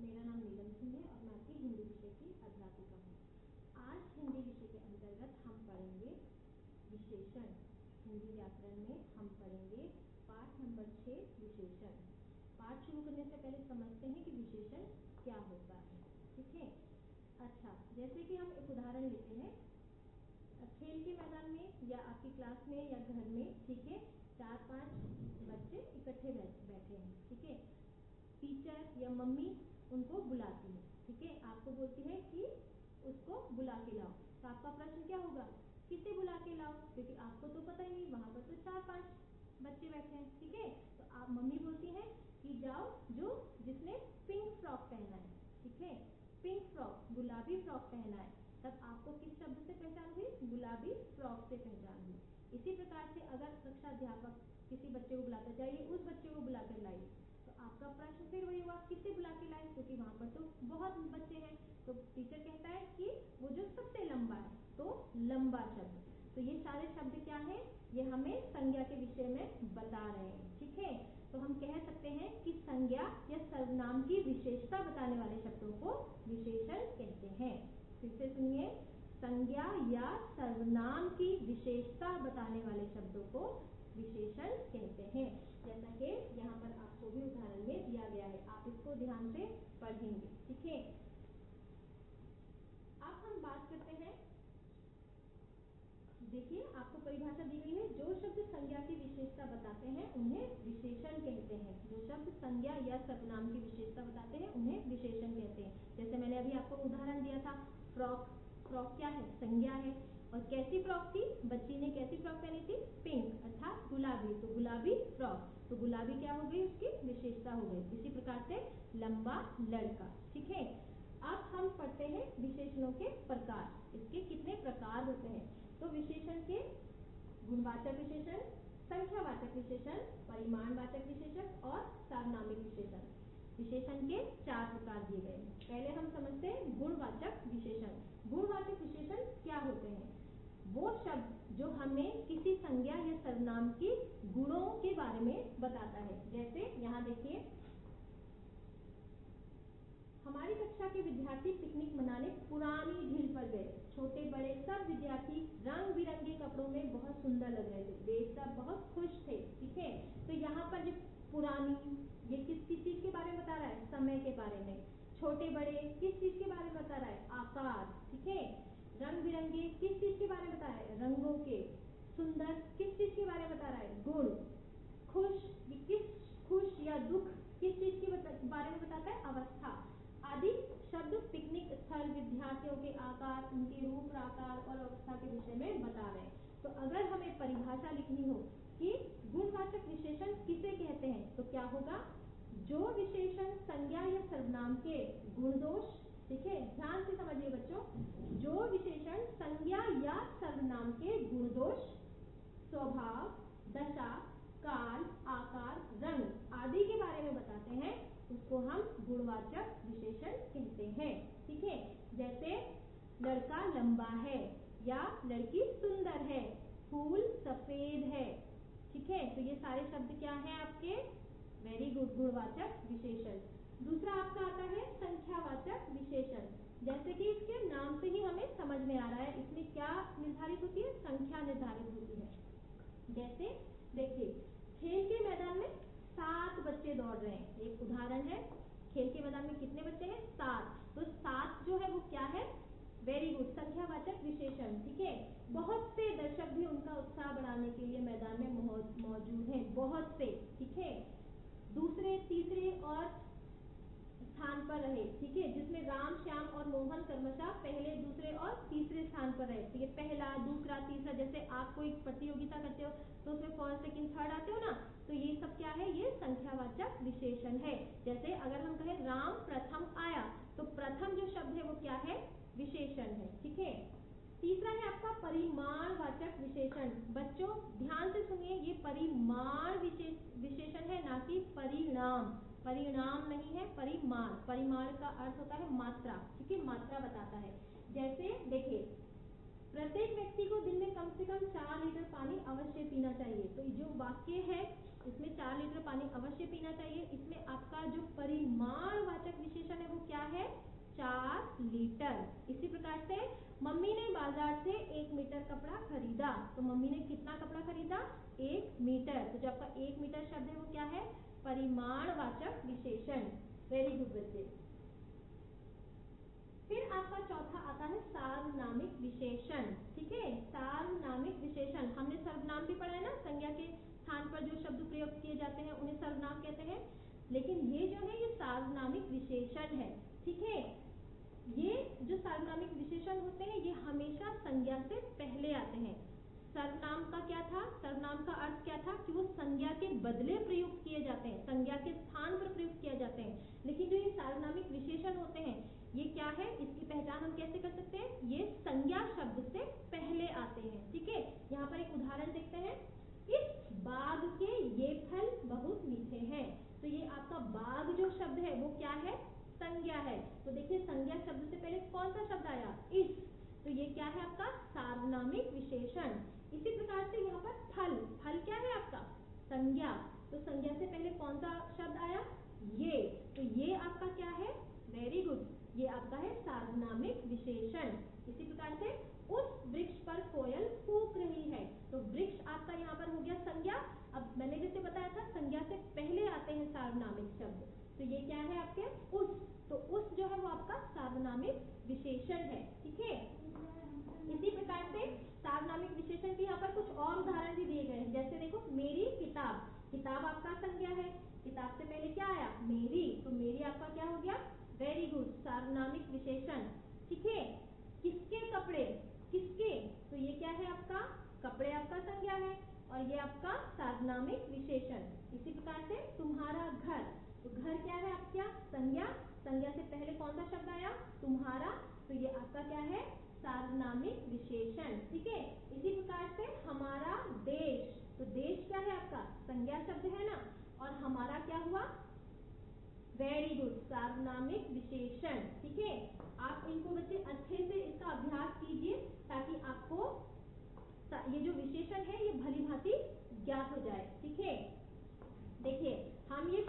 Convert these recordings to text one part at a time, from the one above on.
मेरा नाम नीलम सिंह है और मैं आपकी हिंदी विषय की अध्यापिका हूँ। आज हिंदी विषय के अंतर्गत हम पढ़ेंगे विशेषण। हिंदी व्याकरण में हम पढ़ेंगे पाठ नंबर छः विशेषण। पाठ शुरू करने से पहले समझते हैं कि विशेषण क्या होता है। ठीक है? अच्छा जैसे कि हम एक उदाहरण लेते हैं। खेल के मैदान में या आपकी क्लास में या घर में, ठीक है? चार पाँच बच्चे इकट्ठे बैठे हैं, ठीक है? टीचर या मम्मी उनको बुलाती है, ठीक है? आपको बोलती है कि उसको बुला के लाओ। तो आपका प्रश्न क्या होगा? किसे बुला के लाओ? क्योंकि आपको तो पता ही नहीं वहाँ पर तो चार पाँच बच्चे बैठे हैं, ठीक है? तो आप, मम्मी बोलती है कि जाओ, जो जिसने पिंक फ्रॉक पहना है, ठीक है? पिंक फ्रॉक, गुलाबी फ्रॉक पहना है। तब आपको किस शब्द से पहचान हुई? गुलाबी फ्रॉक से पहचान हुई। इसी प्रकार से अगर कक्षा अध्यापक किसी बच्चे को बुलाता जाइए उस बच्चे को बुलाकर लाइए। आपका प्रश्न फिर वही हुआ किससे बुला के लाए? क्योंकि वहाँ पर तो बहुत बच्चे हैं। तो टीचर कहता है कि वो जो सबसे लंबा है तो लंबा शब्द। तो ये सारे शब्द क्या है? ये हमें संज्ञा के विषय में बता रहे हैं, ठीक है? तो हम कह सकते हैं कि संज्ञा या सर्वनाम की विशेषता बताने वाले शब्दों को विशेषण कहते हैं। फिर से सुनिए। संज्ञा या सर्वनाम की विशेषता बताने वाले शब्दों को विशेषण कहते हैं। जैसा कि यहाँ पर आपको भी उदाहरण में दिया गया है। आप इसको ध्यान से पढ़ेंगे, ठीक है? अब हम बात करते हैं। देखिए, आपको परिभाषा दी गई है, जो शब्द संज्ञा की विशेषता बताते हैं, उन्हें विशेषण कहते हैं। जो शब्द संज्ञा या सर्वनाम की विशेषता बताते हैं, उन्हें विशेषण कहते हैं। जैसे मैंने अभी आपको उदाहरण दिया था, फ्रॉक। फ्रॉक क्या है? संज्ञा है। और कैसी फ्रॉक थी? बच्ची ने कैसी फ्रॉक पहनी थी? पिंक, अर्थात गुलाबी। तो गुलाबी फ्रॉक। तो गुलाबी क्या हो गई उसकी? विशेषता हो गई। इसी प्रकार से लंबा लड़का, ठीक है? अब हम पढ़ते हैं विशेषणों के प्रकार। इसके कितने प्रकार होते हैं? तो विशेषण के गुणवाचक विशेषण, संख्यावाचक विशेषण, परिमाणवाचक विशेषण और सार्वनामिक विशेषण। विशेषण के चार प्रकार दिए गए हैं। पहले हम समझते हैं गुणवाचक विशेषण। गुणवाचक विशेषण क्या होते हैं? वो शब्द जो हमें किसी संज्ञा या सर्वनाम की गुणों के बारे में बताता है। जैसे यहाँ देखिए, हमारी कक्षा के विद्यार्थी पिकनिक मनाने पुरानी झील पर गए। छोटे बड़े सब विद्यार्थी रंग बिरंगे कपड़ों में बहुत सुंदर लग रहे थे। वे सब बहुत खुश थे, ठीक है? तो यहाँ पर जो पुरानी, ये किस किस चीज़ के बारे में बता रहा है? समय के बारे में। छोटे बड़े किस चीज़ के बारे में बता रहा है? आकार, ठीक है? रंग बिरंगे किस चीज़ के बारे में बता रहा है? रंगों के। सुंदर किस चीज़ के बारे में बता रहा है? गुण। खुश किस, खुश या दुख किस चीज़ के बारे में बताता है? अवस्था। आदि शब्द पिकनिक स्थल, विद्यार्थियों के आकार, उनके रूप, आकार और अवस्था के विषय में बता रहे हैं। तो अगर हमें परिभाषा लिखनी हो कि गुणवाचक विशेषण किसे कहते हैं तो क्या होगा? जो विशेषण संज्ञा या सर्वनाम के गुण दोष ठीक है ध्यान से समझिए बच्चों, जो विशेषण संज्ञा या सर्वनाम के गुण दोष स्वभाव, दशा, काल, आकार, रंग आदि के बारे में बताते हैं, उसको हम गुणवाचक विशेषण कहते हैं। ठीक है जैसे लड़का लंबा है या लड़की सुंदर है, फूल सफ़ेद है, ठीक है? तो ये सारे शब्द क्या हैं आपके? वेरी गुड गुणवाचक विशेषण। दूसरा आपका आता है संख्यावाचक विशेषण। जैसे कि इसके नाम से ही हमें समझ में आ रहा है, इसमें क्या निर्धारित होती है? संख्या निर्धारित होती है। जैसे, देखिए, खेल के मैदान में सात बच्चे दौड़ रहे हैं। एक उदाहरण है, खेल के मैदान में कितने बच्चे हैं? सात। तो सात जो है, वो क्या है? वेरी गुड संख्यावाचक विशेषण, ठीक है? बहुत से दर्शक भी उनका उत्साह बढ़ाने के लिए मैदान में मौजूद हैं। बहुत से, ठीक है? दूसरे, तीसरे और स्थान पर रहे, ठीक है? जिसमें राम, श्याम और मोहन कर्मशा पहले, दूसरे और तीसरे स्थान पर रहे। ठीक है, पहला, दूसरा, तीसरा, जैसे आप कोई प्रतियोगिता करते हो तो उसमें फ़र्स्ट सेकंड थर्ड आते हो ना? तो ये सब क्या है? ये संख्यावाचक विशेषण है। जैसे अगर हम कहें राम प्रथम आया तो प्रथम जो शब्द है वो क्या है? विशेषण है, ठीक है? तीसरा है आपका परिमाण वाचक विशेषण। बच्चों, ध्यान से सुनिए, ये परिमाण विशेष विशेषण है ना कि परिणाम। परिणाम नहीं है, परिमाण। परिमाण का अर्थ होता है मात्रा ठीक है मात्रा बताता है। जैसे, देखिए, प्रत्येक व्यक्ति को दिन में कम से कम चार लीटर पानी अवश्य पीना चाहिए। तो जो वाक्य है, इसमें चार लीटर पानी अवश्य पीना चाहिए। इसमें आपका जो परिमाण वाचक विशेषण है, वो क्या है? चार लीटर। इसी प्रकार से मम्मी ने बाज़ार से एक मीटर कपड़ा खरीदा। तो मम्मी ने कितना कपड़ा खरीदा? एक मीटर। तो जो आपका एक मीटर शब्द है, वो क्या है? परिमाण वाचक विशेषण। वेरी गुड बच्चे। फिर आपका चौथा आता है सार्वनामिक विशेषण। ठीक है? सार्वनामिक विशेषण। हमने सर्वनाम भी पढ़ा है ना? संज्ञा के स्थान पर जो शब्द प्रयोग किए जाते हैं, उन्हें सर्वनाम कहते हैं। लेकिन ये जो है, ये सार्वनामिक विशेषण है। ठीक है? ये जो सार्वनामिक विशेषण होते हैं, ये हमेशा संज्ञा से पहले आते हैं। सर्वनाम का क्या था? सर्वनाम का अर्थ क्या था? कि वो संज्ञा के बदले प्रयुक्त किए जाते हैं, संज्ञा के स्थान पर प्रयुक्त किए जाते हैं। लेकिन जो ये सार्वनामिक विशेषण होते हैं, ये क्या है? इसकी पहचान हम कैसे कर सकते हैं? ये संज्ञा शब्द से पहले आते हैं, ठीक है? यहाँ पर एक उदाहरण देखते हैं। इस बाग के ये फल बहुत मीठे हैं। तो ये आपका बाग जो शब्द है, वो क्या है? संज्ञा है। तो देखिए, संज्ञा शब्द से पहले कौन सा शब्द आया? इस। तो ये क्या है आपका? सार्वनामिक विशेषण। इसी प्रकार से यहाँ पर फल। फल क्या है आपका? संज्ञा। तो संज्ञा से पहले कौन सा शब्द आया? ये। तो ये आपका क्या है? वेरी गुड ये आपका है सार्वनामिक विशेषण। इसी प्रकार से उस वृक्ष पर कोयल फूक रही है। तो वृक्ष आपका यहाँ पर हो गया संज्ञा। अब मैंने जैसे बताया था, संज्ञा से पहले आते हैं सार्वनामिक शब्द। तो ये क्या है आपके? उस। तो उस जो है वो आपका सार्वनामिक विशेषण है। ठीक है? इसी प्रकार से सार्वनामिक विशेषण के यहाँ पर कुछ और उदाहरण भी दिए गए हैं। जैसे देखो, मेरी किताब। किताब आपका संज्ञा है। किताब से पहले क्या आया? मेरी। तो मेरी आपका क्या हो गया? वेरी गुड सार्वनामिक विशेषण। ठीक है? किसके कपड़े? किसके? तो ये क्या है आपका? कपड़े आपका संज्ञा है और ये आपका सार्वनामिक विशेषण। इसी प्रकार से तुम्हारा घर। तो घर क्या है आपका? संज्ञा। संज्ञा से पहले कौन सा शब्द आया? तुम्हारा। तो ये आपका क्या है? सार्वनामिक विशेषण, ठीक है? इसी प्रकार से हमारा देश तो देश क्या है आपका? संज्ञा शब्द है ना? और हमारा क्या हुआ? वेरी गुड सार्वनामिक विशेषण, ठीक है? आप इनको बच्चे अच्छे से इसका अभ्यास कीजिए ताकि आपको ये जो विशेषण है, ये भली भांति ज्ञात हो जाए, ठीक है? देखिए, हम ये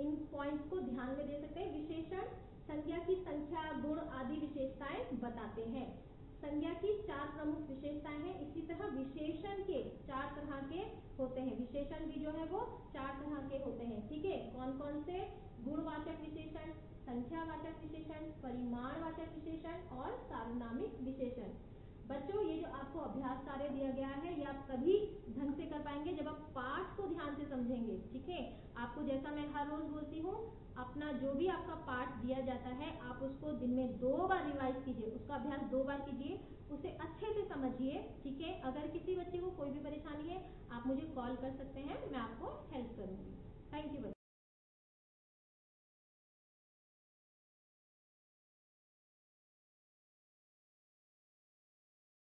इन पॉइंट्स को ध्यान में दे सकते हैं। विशेषण संख्या की संख्या, गुण आदि विशेषताएँ बताते हैं। संज्ञा की चार प्रमुख विशेषताएँ हैं। इसी तरह विशेषण के चार तरह के होते हैं। विशेषण भी जो है वो चार तरह के होते हैं। ठीक है? कौन कौन से? गुणवाचक विशेषण, संख्यावाचक विशेषण, परिमाणवाचक विशेषण और सार्वनामिक विशेषण। बच्चों, ये जो आपको अभ्यास कार्य दिया गया है, ये आप तभी ढंग से कर पाएँगे जब आप पाठ को ध्यान से समझेंगे, ठीक है? आपको जैसा मैं हर रोज बोलती हूँ, अपना जो भी आपका पाठ दिया जाता है, आप उसको दिन में दो बार रिवाइज कीजिए, उसका अभ्यास दो बार कीजिए, उसे अच्छे से समझिए, ठीक है? अगर किसी बच्चे को कोई भी परेशानी है, आप मुझे कॉल कर सकते हैं, मैं आपको हेल्प करूँगी। Thank you